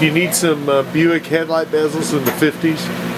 Do you need some uh, Buick headlight bezels in the 50s?